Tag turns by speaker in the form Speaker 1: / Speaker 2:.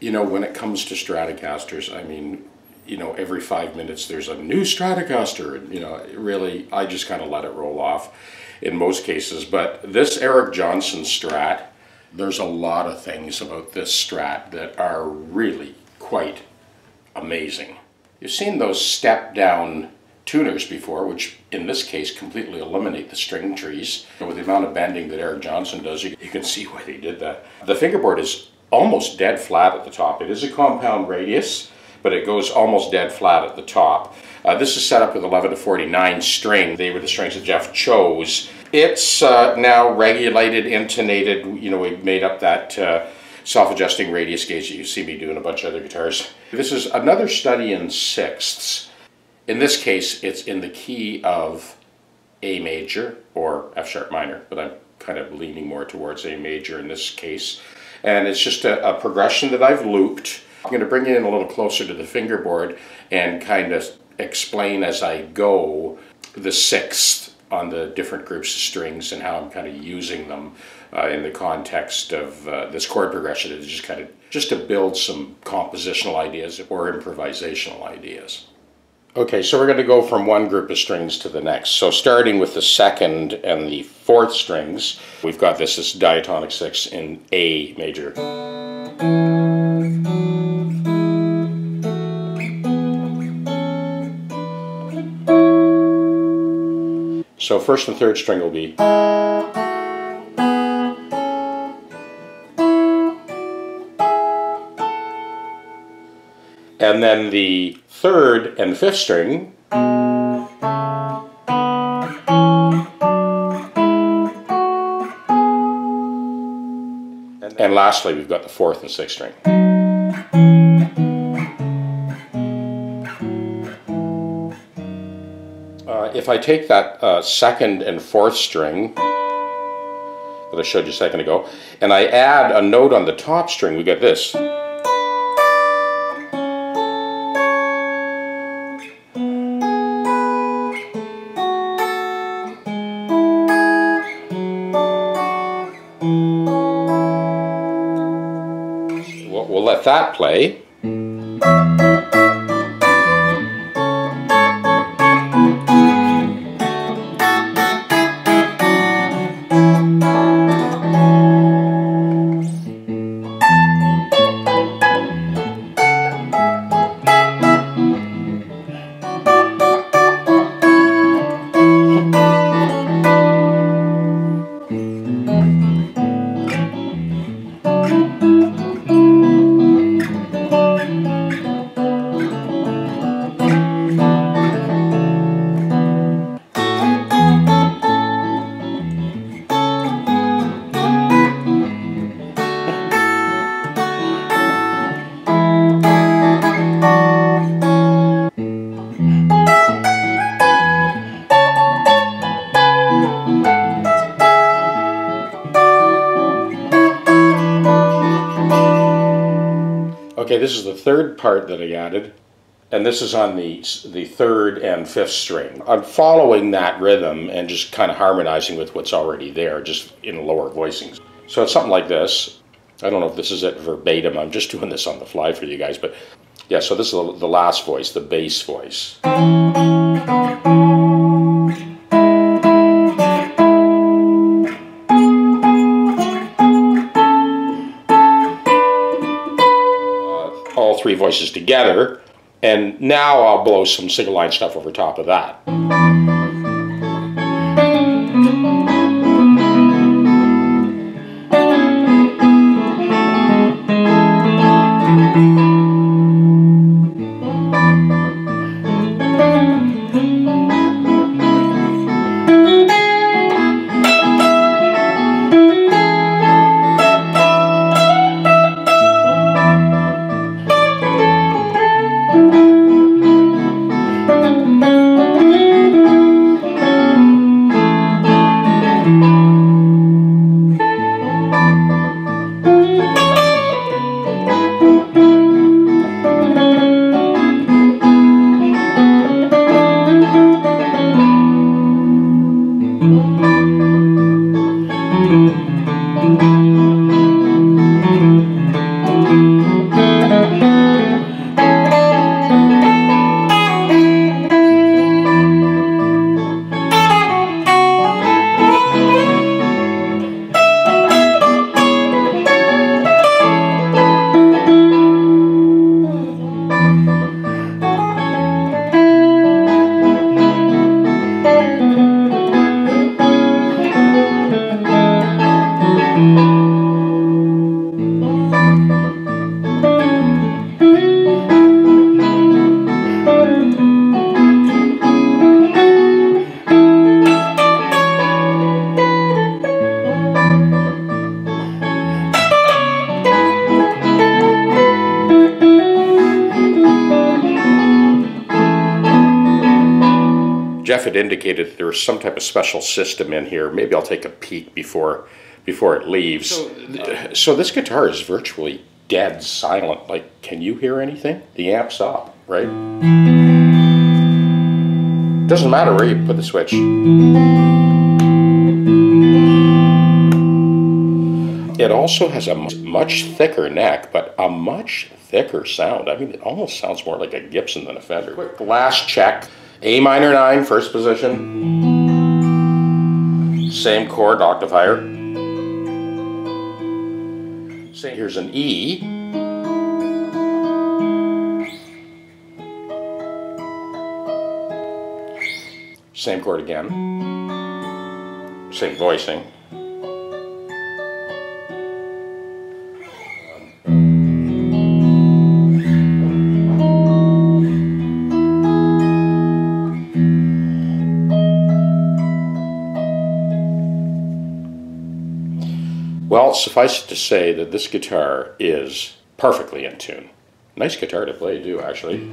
Speaker 1: You know, when it comes to Stratocasters, I mean, you know, every five minutes there's a new Stratocaster. You know, really, I just kind of let it roll off in most cases. But this Eric Johnson Strat, there's a lot of things about this Strat that are really quite amazing. You've seen those step down tuners before, which in this case completely eliminate the string trees. And with the amount of bending that Eric Johnson does, you, you can see why they did that. The fingerboard is almost dead flat at the top. It is a compound radius, but it goes almost dead flat at the top. Uh, this is set up with 11 to 49 string. They were the strings that Jeff chose. It's uh, now regulated, intonated. You know, we made up that uh, self-adjusting radius gauge that you see me doing a bunch of other guitars. This is another study in sixths. In this case, it's in the key of A major or F sharp minor, but I'm kind of leaning more towards A major in this case. And it's just a, a progression that I've looped. I'm going to bring it in a little closer to the fingerboard and kind of explain as I go the sixth on the different groups of strings and how I'm kind of using them uh, in the context of uh, this chord progression is just kind of just to build some compositional ideas or improvisational ideas. Okay, so we're going to go from one group of strings to the next. So starting with the second and the fourth strings, we've got this, this diatonic six in A major. So first and third string will be And then the third and fifth string And lastly, we've got the fourth and sixth string. Uh, if I take that uh, second and fourth string that I showed you a second ago, and I add a note on the top string, we get this. We'll let that play. Okay, this is the third part that I added, and this is on the, the third and fifth string. I'm following that rhythm and just kind of harmonizing with what's already there, just in lower voicings. So it's something like this. I don't know if this is it verbatim, I'm just doing this on the fly for you guys, but yeah, so this is the last voice, the bass voice. Voices together. And now I'll blow some single line stuff over top of that. Música Jeff had indicated there was some type of special system in here. Maybe I'll take a peek before before it leaves. So, uh, so this guitar is virtually dead silent. Like, can you hear anything? The amp's up, right? Doesn't matter where you put the switch. It also has a much thicker neck, but a much thicker sound. I mean, it almost sounds more like a Gibson than a Fender. Quick last check. A minor 9, first position. Same chord, octave higher. Same, here's an E. Same chord again. Same voicing. Well, suffice it to say that this guitar is perfectly in tune. Nice guitar to play too, actually.